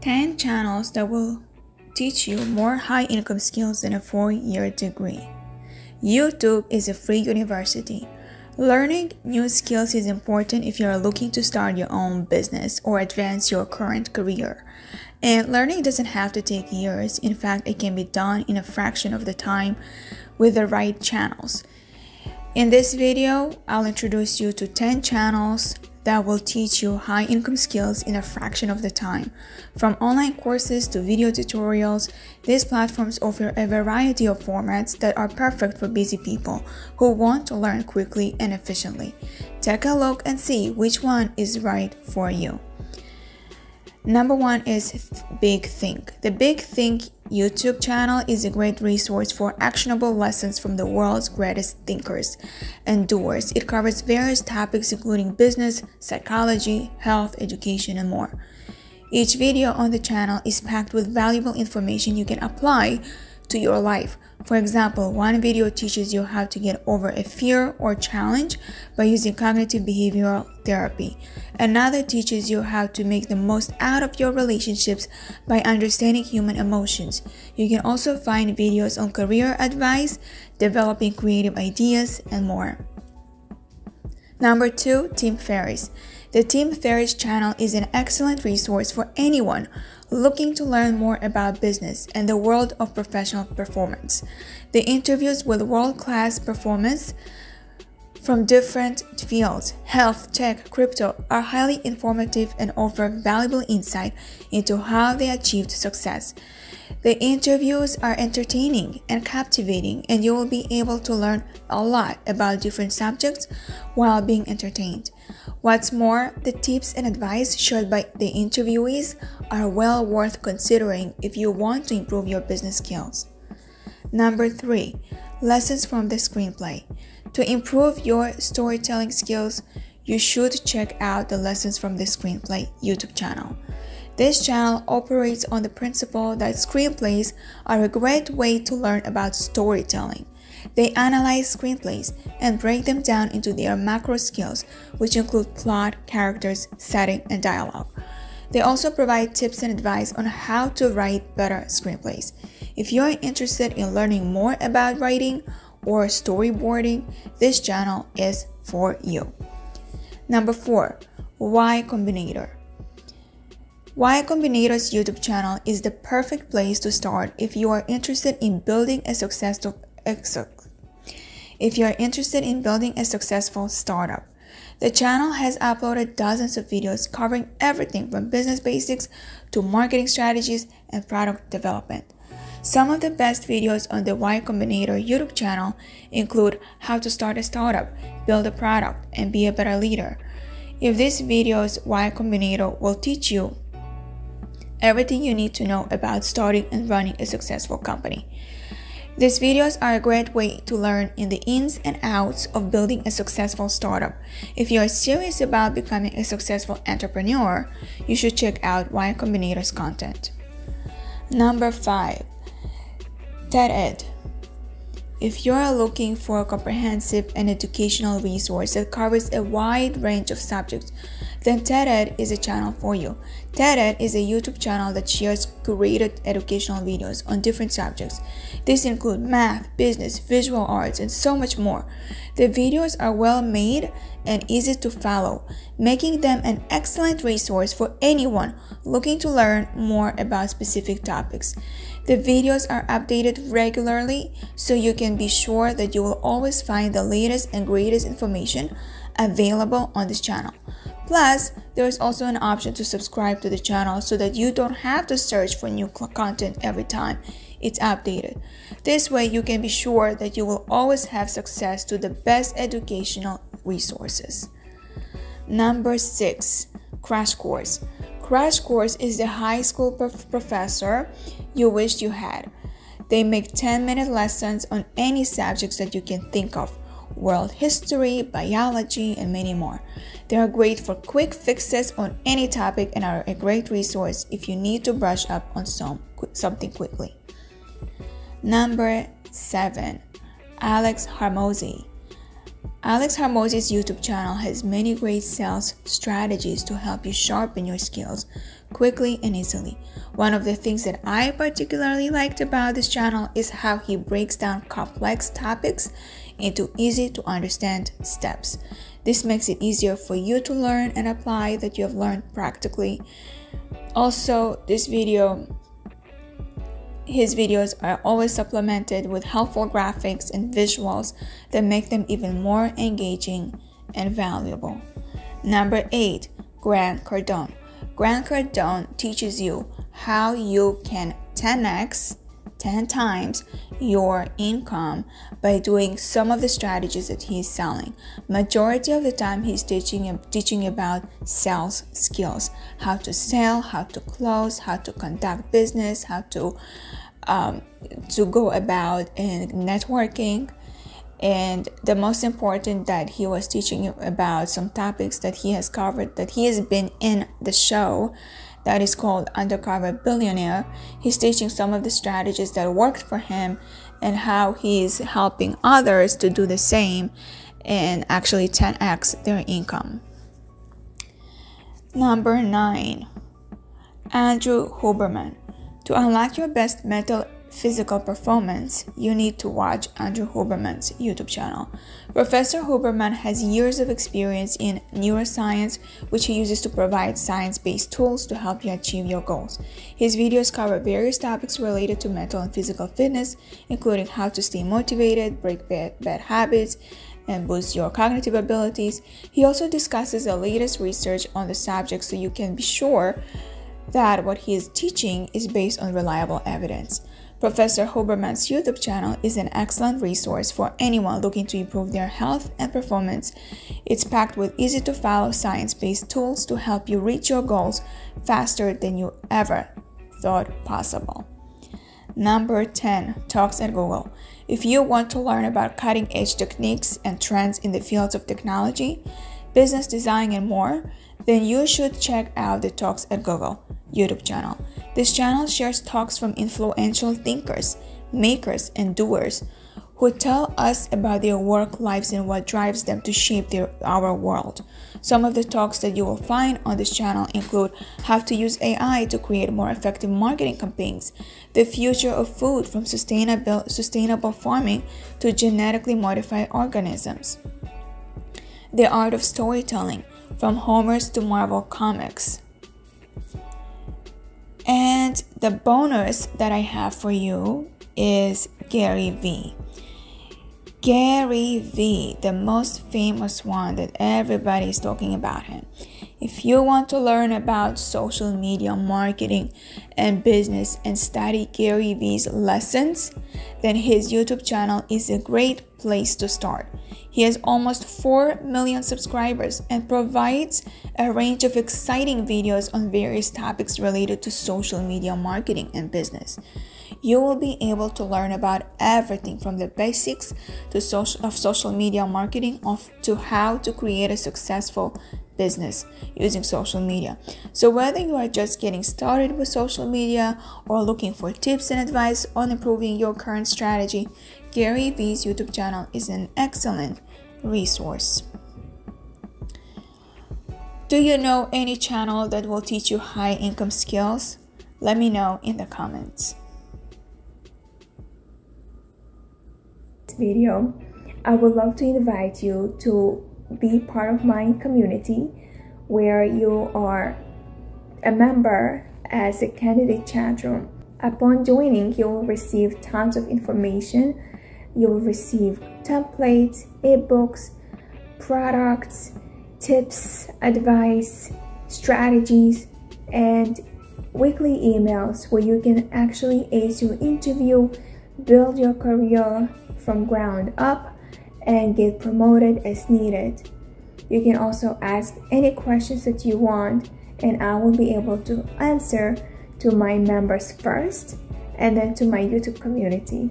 10 channels that will teach you more high income skills than a four year degree. YouTube is a free university. Learning new skills is important if you are looking to start your own business or advance your current career. And learning doesn't have to take years. In fact, it can be done in a fraction of the time with the right channels. In this video, I'll introduce you to 10 channels that will teach you high income skills in a fraction of the time. From online courses to video tutorials, these platforms offer a variety of formats that are perfect for busy people who want to learn quickly and efficiently. Take a look and see which one is right for you. Number one is Big Think. The Big Think YouTube channel is a great resource for actionable lessons from the world's greatest thinkers and doers. It covers various topics including business, psychology, health, education, and more. Each video on the channel is packed with valuable information you can apply to your life. For example, one video teaches you how to get over a fear or challenge by using cognitive behavioral therapy. Another teaches you how to make the most out of your relationships by understanding human emotions. You can also find videos on career advice, developing creative ideas, and more. Number two, Tim Ferriss. The Tim Ferriss channel is an excellent resource for anyone looking to learn more about business and the world of professional performance. The interviews with world class performance from different fields, health, tech, crypto, are highly informative and offer valuable insight into how they achieved success. The interviews are entertaining and captivating, and you will be able to learn a lot about different subjects while being entertained. What's more, the tips and advice shared by the interviewees are well worth considering if you want to improve your business skills. Number three, lessons from the screenplay. To improve your storytelling skills, you should check out the Lessons from the Screenplay YouTube channel. This channel operates on the principle that screenplays are a great way to learn about storytelling. They analyze screenplays and break them down into their macro skills, which include plot, characters, setting, and dialogue. They also provide tips and advice on how to write better screenplays. If you are interested in learning more about writing or storyboarding, this channel is for you. Number four, Y Combinator. Y Combinator's YouTube channel is the perfect place to start if you are interested in building a successful if you are interested in building a successful startup. The channel has uploaded dozens of videos covering everything from business basics to marketing strategies and product development. Some of the best videos on the Y Combinator YouTube channel include how to start a startup, build a product, and be a better leader. If these videos, Y Combinator will teach you everything you need to know about starting and running a successful company. These videos are a great way to learn in the ins and outs of building a successful startup. If you are serious about becoming a successful entrepreneur, you should check out Y Combinator's content. Number 5 TED-Ed. If you are looking for a comprehensive and educational resource that covers a wide range of subjects, then TED-Ed is a channel for you. TED-Ed is a YouTube channel that shares curated educational videos on different subjects. These include math, business, visual arts, and so much more. The videos are well made and easy to follow, making them an excellent resource for anyone looking to learn more about specific topics. The videos are updated regularly so you can be sure that you will always find the latest and greatest information available on this channel. Plus, there is also an option to subscribe to the channel so that you don't have to search for new content every time it's updated. This way, you can be sure that you will always have success to the best educational resources. Number six, Crash Course. Crash Course is the high school prof- professor you wish you had. They make 10 minute lessons on any subjects that you can think of world history, biology, and many more. They are great for quick fixes on any topic and are a great resource if you need to brush up on some, something quickly. Number 7. Alex Hormozi. Alex Hormozi's YouTube channel has many great sales strategies to help you sharpen your skills, quickly and easily. One of the things that I particularly liked about this channel is how he breaks down complex topics into easy to understand steps. This makes it easier for you to learn and apply that you have learned practically. Also, this video his videos are always supplemented with helpful graphics and visuals that make them even more engaging and valuable. Number 8. Grant Cardone. Grant Cardone teaches you how you can 10x 10 times your income by doing some of the strategies that he's selling. Majority of the time he's teaching teaching about sales skills, how to sell, how to close, how to conduct business, how to um, to go about in networking. And the most important that he was teaching about some topics that he has covered that he has been in the show that is called Undercover Billionaire. He's teaching some of the strategies that worked for him and how he's helping others to do the same and actually 10x their income. Number nine, Andrew Huberman. To unlock your best mental physical performance, you need to watch Andrew Huberman's YouTube channel. Professor Huberman has years of experience in neuroscience, which he uses to provide science based tools to help you achieve your goals. His videos cover various topics related to mental and physical fitness, including how to stay motivated, break bad, bad habits, and boost your cognitive abilities. He also discusses the latest research on the subject so you can be sure that what he is teaching is based on reliable evidence. Professor Huberman's YouTube channel is an excellent resource for anyone looking to improve their health and performance. It's packed with easy to follow science based tools to help you reach your goals faster than you ever thought possible. Number 10 Talks at Google. If you want to learn about cutting edge techniques and trends in the fields of technology, business design, and more, then you should check out the Talks at Google YouTube channel. This channel shares talks from influential thinkers, makers, and doers who tell us about their work lives and what drives them to shape their, our world. Some of the talks that you will find on this channel include how to use AI to create more effective marketing campaigns, the future of food from sustainable, sustainable farming to genetically modified organisms, the art of storytelling from Homers to Marvel Comics. And the bonus that I have for you is Gary Vee. Gary Vee, the most famous one that everybody is talking about him. If you want to learn about social media marketing and business and study Gary Vee's lessons, then his YouTube channel is a great place to start. He has almost 4 million subscribers and provides a range of exciting videos on various topics related to social media marketing and business. You will be able to learn about everything from the basics to social, of social media marketing of, to how to create a successful business using social media. So, whether you are just getting started with social media or looking for tips and advice on improving your current strategy, Gary Vee's YouTube channel is an excellent resource. Do you know any channel that will teach you high income skills? Let me know in the comments. Video, I would love to invite you to be part of my community where you are a member as a candidate chat room. Upon joining, you will receive tons of information you will receive templates, ebooks, products, tips, advice, strategies, and weekly emails where you can actually ace your interview, build your career from ground up, and get promoted as needed. You can also ask any questions that you want, and I will be able to answer to my members first and then to my YouTube community.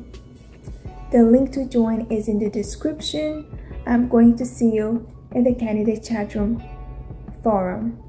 The link to join is in the description. I'm going to see you in the candidate chat room forum.